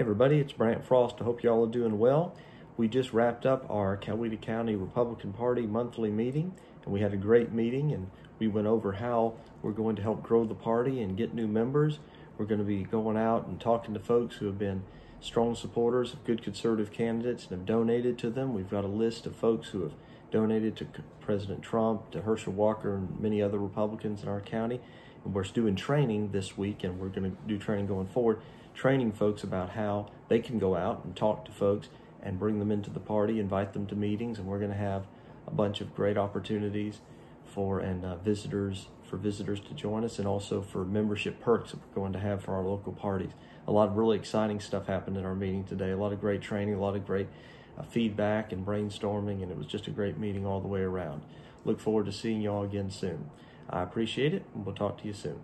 Everybody, it's Brant Frost. I hope y'all are doing well. We just wrapped up our Coweta County Republican Party monthly meeting, and we had a great meeting, and we went over how we're going to help grow the party and get new members. We're going to be going out and talking to folks who have been strong supporters of good conservative candidates and have donated to them. We've got a list of folks who have donated to President Trump, to Herschel Walker, and many other Republicans in our county. And we're doing training this week, and we're going to do training going forward, training folks about how they can go out and talk to folks and bring them into the party, invite them to meetings, and we're going to have a bunch of great opportunities for and uh, visitors for visitors to join us, and also for membership perks that we're going to have for our local parties. A lot of really exciting stuff happened in our meeting today. A lot of great training, a lot of great uh, feedback and brainstorming, and it was just a great meeting all the way around. Look forward to seeing y'all again soon. I appreciate it, and we'll talk to you soon.